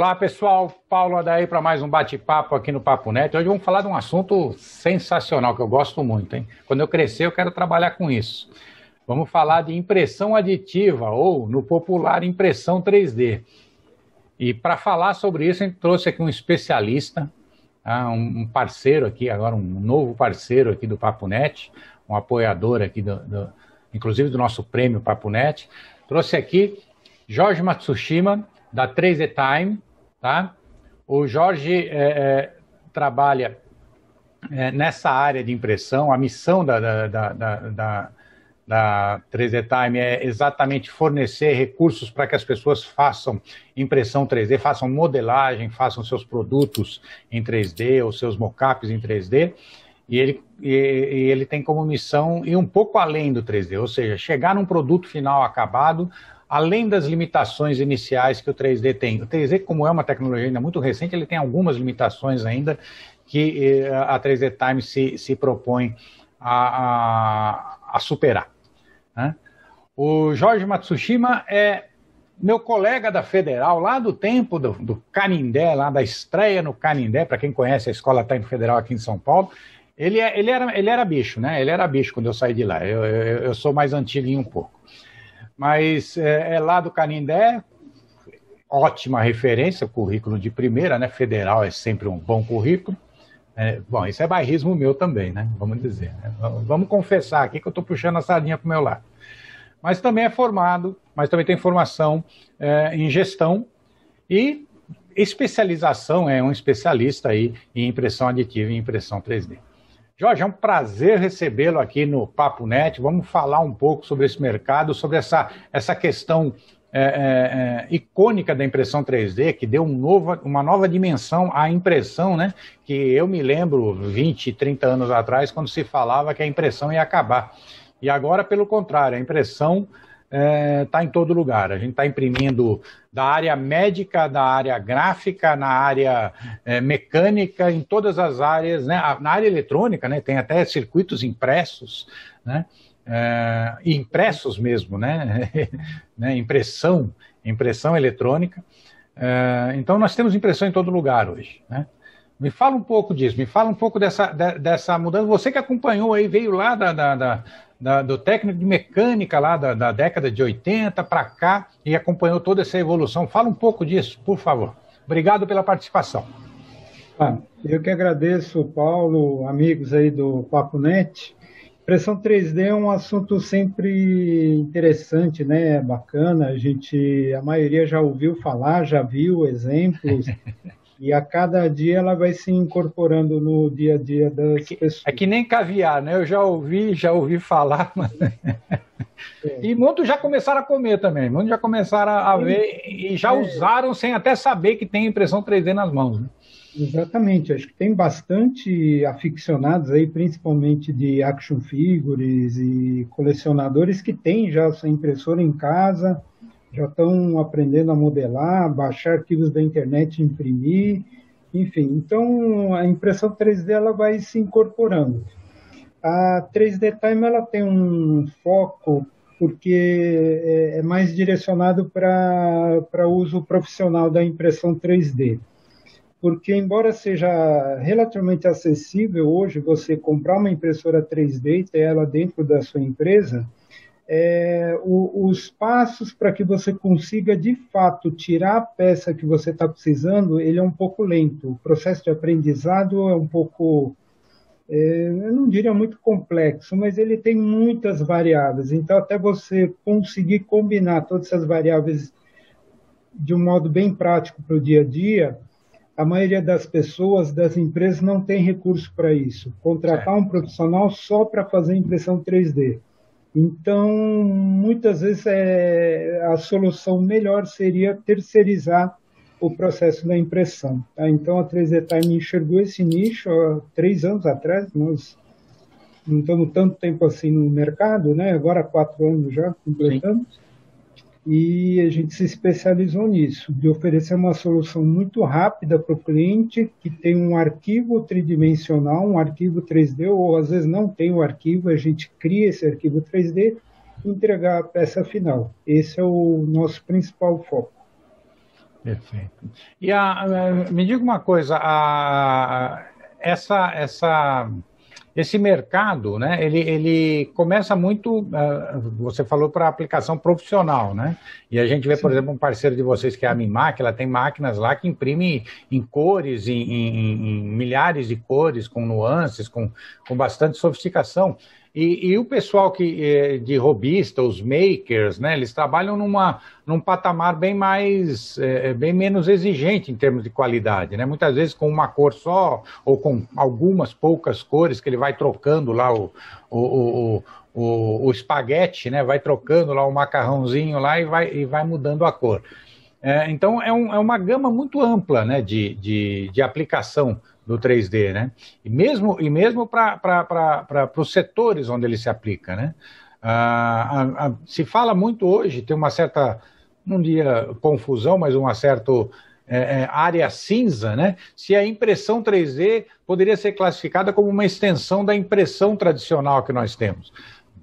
Olá, pessoal. Paulo Adair para mais um bate-papo aqui no Papo Net. Hoje vamos falar de um assunto sensacional que eu gosto muito, hein? Quando eu crescer, eu quero trabalhar com isso. Vamos falar de impressão aditiva ou, no popular, impressão 3D. E para falar sobre isso, a gente trouxe aqui um especialista, tá? um parceiro aqui, agora um novo parceiro aqui do Papo Net, um apoiador aqui, do, do inclusive do nosso prêmio Papo Net. Trouxe aqui Jorge Matsushima, da 3D Time, tá? O Jorge é, é, trabalha é, nessa área de impressão, a missão da, da, da, da, da 3D Time é exatamente fornecer recursos para que as pessoas façam impressão 3D, façam modelagem, façam seus produtos em 3D, ou seus mockups em 3D, e ele, e, e ele tem como missão ir um pouco além do 3D, ou seja, chegar num produto final acabado além das limitações iniciais que o 3D tem. O 3D, como é uma tecnologia ainda muito recente, ele tem algumas limitações ainda que eh, a 3D Time se, se propõe a, a, a superar. Né? O Jorge Matsushima é meu colega da Federal, lá do tempo do, do Canindé, lá da estreia no Canindé, para quem conhece a Escola Técnica Federal aqui em São Paulo, ele, é, ele, era, ele era bicho, né? Ele era bicho quando eu saí de lá. Eu, eu, eu sou mais antiguinho um pouco mas é, é lá do Canindé, ótima referência, currículo de primeira, né? Federal é sempre um bom currículo. É, bom, isso é bairrismo meu também, né? Vamos dizer. Né? Vamos confessar aqui que eu estou puxando a sardinha para o meu lado. Mas também é formado, mas também tem formação é, em gestão e especialização, é um especialista aí em impressão aditiva e impressão 3D. Jorge, é um prazer recebê-lo aqui no Papo Net. Vamos falar um pouco sobre esse mercado, sobre essa, essa questão é, é, é, icônica da impressão 3D, que deu um novo, uma nova dimensão à impressão, né? Que eu me lembro 20, 30 anos atrás, quando se falava que a impressão ia acabar. E agora, pelo contrário, a impressão está é, tá em todo lugar. A gente está imprimindo da área médica, da área gráfica, na área é, mecânica, em todas as áreas, né? Na área eletrônica, né? Tem até circuitos impressos, né? É, impressos mesmo, né? né? Impressão, impressão eletrônica. É, então nós temos impressão em todo lugar hoje, né? Me fala um pouco disso, me fala um pouco dessa, de, dessa mudança. Você que acompanhou aí, veio lá da, da, da da, do técnico de mecânica lá da, da década de 80 para cá e acompanhou toda essa evolução. Fala um pouco disso, por favor. Obrigado pela participação. Ah, eu que agradeço, Paulo, amigos aí do Papo Net. Impressão 3D é um assunto sempre interessante, né? Bacana. A gente, a maioria já ouviu falar, já viu exemplos. E a cada dia ela vai se incorporando no dia a dia das é que, pessoas. É que nem caviar, né? Eu já ouvi, já ouvi falar, mas... é. e muitos já começaram a comer também, muitos já começaram a ver e já é. usaram sem até saber que tem impressão 3D nas mãos. Né? Exatamente, acho que tem bastante aficionados aí, principalmente de action figures e colecionadores que têm já sua impressora em casa já estão aprendendo a modelar, baixar arquivos da internet, imprimir, enfim. Então, a impressão 3D ela vai se incorporando. A 3D Time ela tem um foco porque é, é mais direcionado para uso profissional da impressão 3D. Porque, embora seja relativamente acessível hoje você comprar uma impressora 3D e ter ela dentro da sua empresa, é, o, os passos para que você consiga de fato tirar a peça que você está precisando, ele é um pouco lento. O processo de aprendizado é um pouco, é, eu não diria muito complexo, mas ele tem muitas variáveis. Então, até você conseguir combinar todas essas variáveis de um modo bem prático para o dia a dia, a maioria das pessoas, das empresas, não tem recurso para isso. Contratar um profissional só para fazer impressão 3D. Então, muitas vezes é, a solução melhor seria terceirizar o processo da impressão. Tá? Então, a 3D Time enxergou esse nicho há três anos atrás, nós não estamos tanto tempo assim no mercado, né? agora quatro anos já completamos. Sim e a gente se especializou nisso, de oferecer uma solução muito rápida para o cliente, que tem um arquivo tridimensional, um arquivo 3D, ou às vezes não tem o arquivo, a gente cria esse arquivo 3D e entregar a peça final. Esse é o nosso principal foco. Perfeito. E a, me diga uma coisa, a, essa, essa esse mercado, né, ele, ele começa muito, uh, você falou para aplicação profissional, né? E a gente vê, Sim. por exemplo, um parceiro de vocês que é a Mimac, ela tem máquinas lá que imprimem em cores, em, em, em milhares de cores, com nuances, com, com bastante sofisticação. E, e, o pessoal que, eh, de robista, os makers, né, eles trabalham numa, num patamar bem mais, é, bem menos exigente em termos de qualidade, né? Muitas vezes com uma cor só ou com algumas poucas cores que ele vai trocando lá o, o, o, o, o espaguete, né? Vai trocando lá o macarrãozinho lá e vai, e vai mudando a cor. É, então é, um, é, uma gama muito ampla, né, de, de, de aplicação do 3D, né? E mesmo, e mesmo para os setores onde ele se aplica, né? Ah, a, se fala muito hoje, tem uma certa, não diria confusão, mas uma certa é, é, área cinza, né? Se a impressão 3D poderia ser classificada como uma extensão da impressão tradicional que nós temos.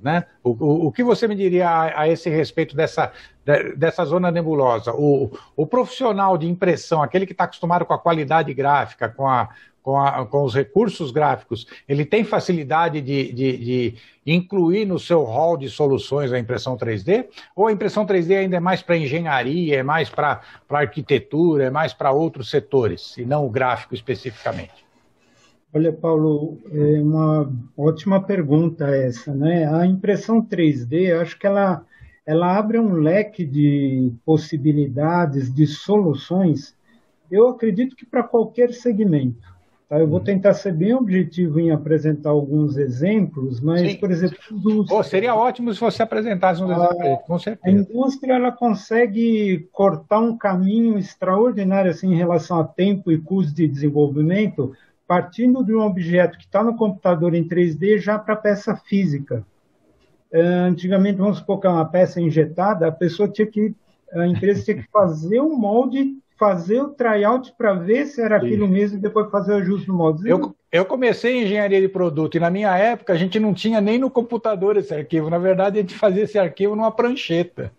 Né? O, o, o que você me diria a, a esse respeito dessa, de, dessa zona nebulosa? O, o profissional de impressão, aquele que está acostumado com a qualidade gráfica, com a, com, a, com os recursos gráficos, ele tem facilidade de, de, de, incluir no seu hall de soluções a impressão 3D? Ou a impressão 3D ainda é mais para engenharia, é mais para arquitetura, é mais para outros setores, e não o gráfico especificamente? Olha, Paulo, é uma ótima pergunta essa, né? A impressão 3D, acho que ela, ela abre um leque de possibilidades, de soluções, eu acredito que para qualquer segmento. Tá? Eu vou tentar ser bem objetivo em apresentar alguns exemplos, mas, Sim. por exemplo, dos... oh, seria ótimo se você apresentasse um exemplo, com certeza. A indústria ela consegue cortar um caminho extraordinário assim, em relação a tempo e custo de desenvolvimento, partindo de um objeto que está no computador em 3D já para peça física. É, antigamente, vamos supor que é uma peça injetada, a pessoa tinha que, a empresa tinha que fazer um molde fazer o tryout para ver se era aquilo mesmo e depois fazer o ajuste no molde. Eu, eu comecei em engenharia de produto e na minha época a gente não tinha nem no computador esse arquivo. Na verdade, a gente fazia esse arquivo numa prancheta.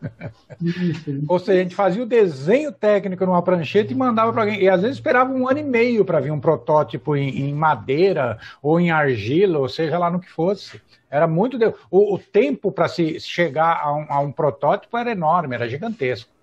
Isso. Ou seja, a gente fazia o desenho técnico numa prancheta e mandava para alguém. E às vezes esperava um ano e meio para vir um protótipo em, em, madeira ou em argila, ou seja lá no que fosse. Era muito. De... O, o tempo para se chegar a um, a um protótipo era enorme, era gigantesco.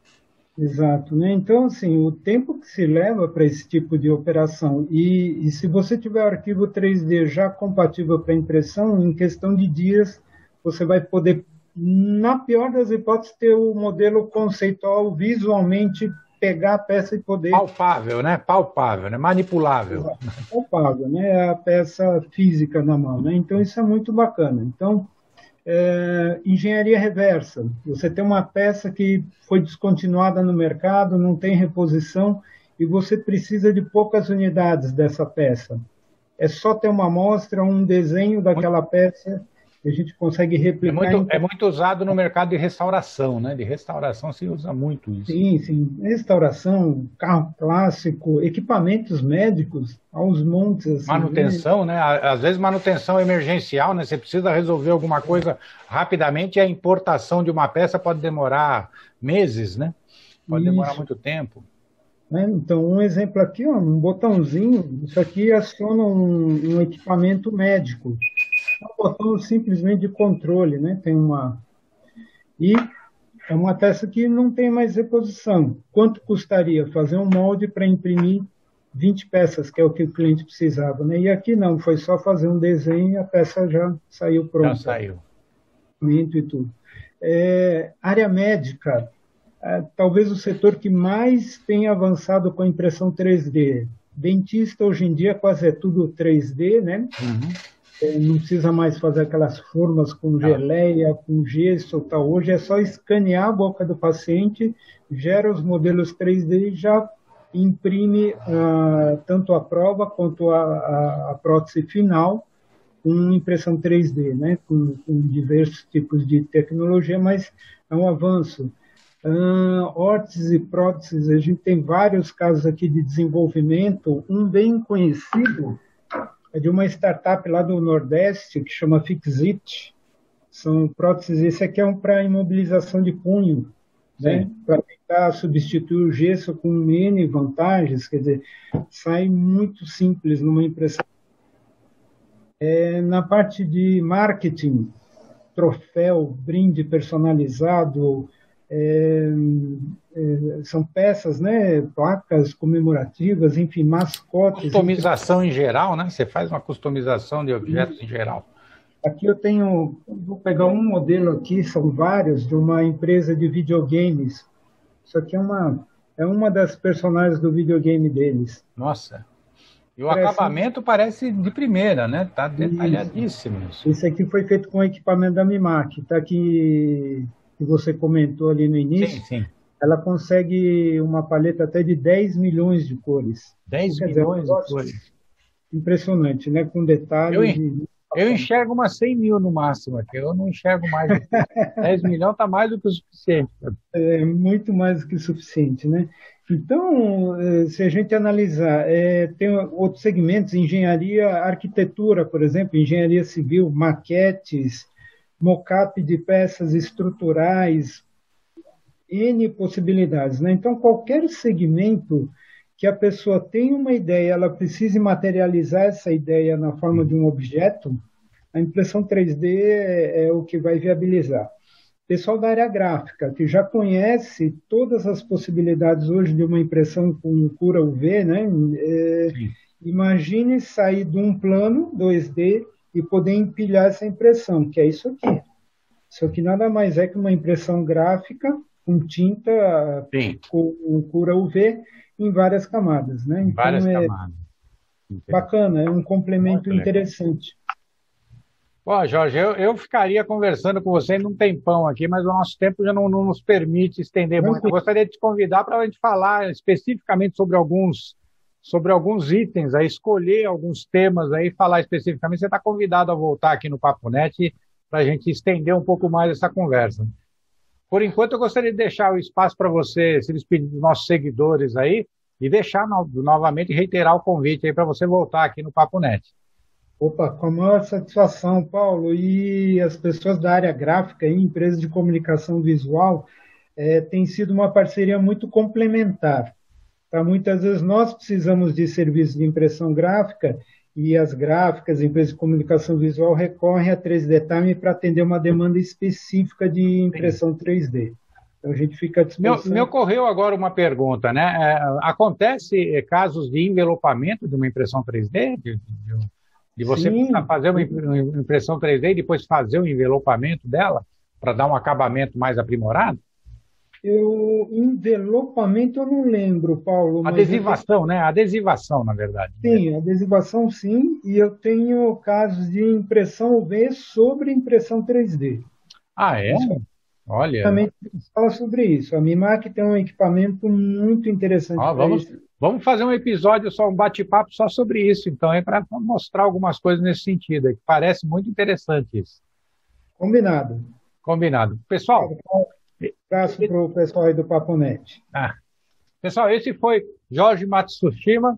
Exato, né? Então, assim, o tempo que se leva para esse tipo de operação e, e, se você tiver o arquivo 3D já compatível para impressão, em questão de dias você vai poder, na pior das hipóteses, ter o modelo conceitual visualmente pegar a peça e poder palpável, né? Palpável, né? Manipulável. Exato. Palpável, né? A peça física na mão, né? Então isso é muito bacana. Então é, engenharia reversa. Você tem uma peça que foi descontinuada no mercado, não tem reposição e você precisa de poucas unidades dessa peça. É só ter uma amostra, um desenho daquela peça a gente consegue replicar. É muito, em... é muito, usado no mercado de restauração, né? De restauração se usa muito isso. Sim, sim. Restauração, carro clássico, equipamentos médicos, aos montes. Assim, manutenção, né? né? Às vezes manutenção emergencial, né? Você precisa resolver alguma coisa rapidamente e a importação de uma peça pode demorar meses, né? Pode isso. demorar muito tempo. É, então, um exemplo aqui, ó, um botãozinho, isso aqui aciona um, um equipamento médico um botão simplesmente de controle, né? Tem uma e é uma peça que não tem mais reposição. Quanto custaria fazer um molde para imprimir 20 peças, que é o que o cliente precisava, né? E aqui não, foi só fazer um desenho e a peça já saiu pronta. Já saiu. E tudo. É, área médica, é, talvez o setor que mais tem avançado com a impressão 3D. Dentista hoje em dia quase é tudo 3D, né? Uhum. Não precisa mais fazer aquelas formas com geleia, com gesso tal. Hoje é só escanear a boca do paciente, gera os modelos 3D e já imprime uh, tanto a prova quanto a, a, a, prótese final com impressão 3D, né? Com, com, diversos tipos de tecnologia, mas é um avanço. Uh, órteses e próteses, a gente tem vários casos aqui de desenvolvimento. Um bem conhecido é de uma startup lá do Nordeste que chama Fixit. São próteses, esse aqui é um para imobilização de punho, né? Para tentar substituir o gesso com N vantagens, quer dizer, sai muito simples numa impressão. É, na parte de marketing, troféu, brinde personalizado, é, é, são peças, né, placas comemorativas, enfim, mascotes. Customização enfim. em geral, né? Você faz uma customização de objetos em geral. Aqui eu tenho, vou pegar um modelo aqui, são vários, de uma empresa de videogames. Isso aqui é uma, é uma das personagens do videogame deles. Nossa. E o parece... acabamento parece de primeira, né? Tá detalhadíssimo. Isso. isso aqui foi feito com equipamento da Mimac. Tá aqui que você comentou ali no início. Sim, sim. Ela consegue uma paleta até de 10 milhões de cores. 10 Quer milhões dizer, de cores. Impressionante, né? Com detalhes. Eu, de... eu enxergo umas 100 mil no máximo aqui. Eu não enxergo mais. 10 milhões está mais do que o suficiente. É muito mais do que o suficiente, né? Então, eh, se a gente analisar, é, tem outros segmentos, engenharia, arquitetura, por exemplo, engenharia civil, maquetes, mockup de peças estruturais, N possibilidades. Né? Então, qualquer segmento que a pessoa tenha uma ideia, ela precise materializar essa ideia na forma de um objeto, a impressão 3D é, é o que vai viabilizar pessoal da área gráfica, que já conhece todas as possibilidades hoje de uma impressão com cura UV, né? É, imagine sair de um plano 2D e poder empilhar essa impressão, que é isso aqui. Isso aqui nada mais é que uma impressão gráfica com tinta Sim. com cura UV em várias camadas, né? Então, várias é camadas. Bacana, é um complemento interessante. Bom, Jorge, eu, eu ficaria conversando com você num tempão aqui, mas o nosso tempo já não, não nos permite estender muito. Eu gostaria de te convidar para a gente falar especificamente sobre alguns sobre alguns itens, aí escolher alguns temas aí, falar especificamente. Você está convidado a voltar aqui no Papo Net para a gente estender um pouco mais essa conversa. Por enquanto, eu gostaria de deixar o espaço para você se despedir dos nossos seguidores aí e deixar no, novamente reiterar o convite aí para você voltar aqui no Papo Net. Opa, com a maior satisfação, Paulo. E as pessoas da área gráfica e empresas de comunicação visual é, tem sido uma parceria muito complementar. Tá? Muitas vezes nós precisamos de serviços de impressão gráfica e as gráficas, empresas de comunicação visual recorrem a 3D Time para atender uma demanda específica de impressão 3D. Então a gente fica disposição. Me, me ocorreu agora uma pergunta, né? É, acontece casos de envelopamento de uma impressão 3D? De, de, de você Sim. fazer uma impressão 3D e depois fazer o envelopamento dela para dar um acabamento mais aprimorado? Eu, envelopamento eu não lembro, Paulo. Adesivação, eu... né? Adesivação, na verdade. Sim, adesivação sim, e eu tenho casos de impressão UV sobre impressão 3D. Ah, é? Isso, Olha. Também fala sobre isso. A Mimac tem um equipamento muito interessante. Ah, vamos, isso. Vamos fazer um episódio só, um bate-papo só sobre isso, então, é para mostrar algumas coisas nesse sentido, que parece muito interessante isso. Combinado. Combinado. Pessoal. Abraço para o pessoal aí do Papo Net. Ah. Pessoal, esse foi Jorge Matsushima,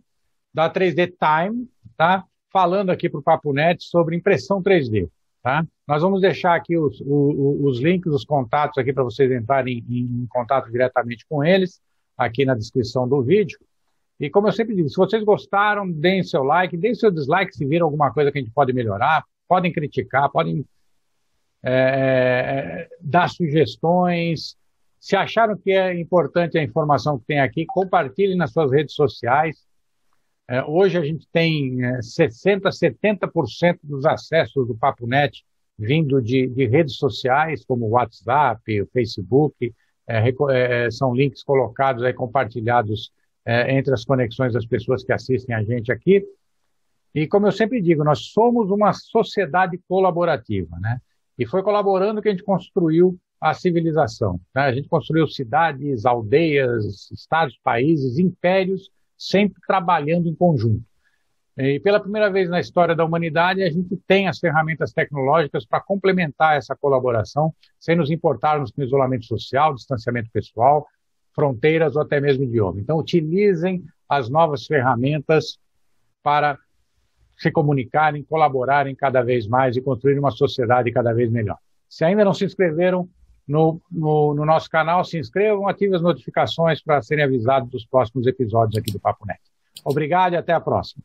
da 3D Time, tá? Falando aqui para o Papo sobre impressão 3D. Tá? Nós vamos deixar aqui os, os, os links, os contatos aqui para vocês entrarem em, em contato diretamente com eles, aqui na descrição do vídeo. E como eu sempre digo, se vocês gostaram, deem seu like, deem seu dislike se viram alguma coisa que a gente pode melhorar, podem criticar, podem é, é, dar sugestões. Se acharam que é importante a informação que tem aqui, compartilhem nas suas redes sociais. É, hoje a gente tem é, 60%, 70% dos acessos do Papo Net vindo de, de, redes sociais, como o WhatsApp, o Facebook, é, é, são links colocados aí, compartilhados é, entre as conexões das pessoas que assistem a gente aqui. E como eu sempre digo, nós somos uma sociedade colaborativa, né? E foi colaborando que a gente construiu a civilização. Né? A gente construiu cidades, aldeias, estados, países, impérios, sempre trabalhando em conjunto. E pela primeira vez na história da humanidade, a gente tem as ferramentas tecnológicas para complementar essa colaboração, sem nos importarmos com isolamento social, distanciamento pessoal, fronteiras ou até mesmo idioma. Então, utilizem as novas ferramentas para se comunicarem, colaborarem cada vez mais e construir uma sociedade cada vez melhor. Se ainda não se inscreveram, no, no, no nosso canal, se inscrevam, ativem as notificações para serem avisados dos próximos episódios aqui do Papo Net. Obrigado e até a próxima.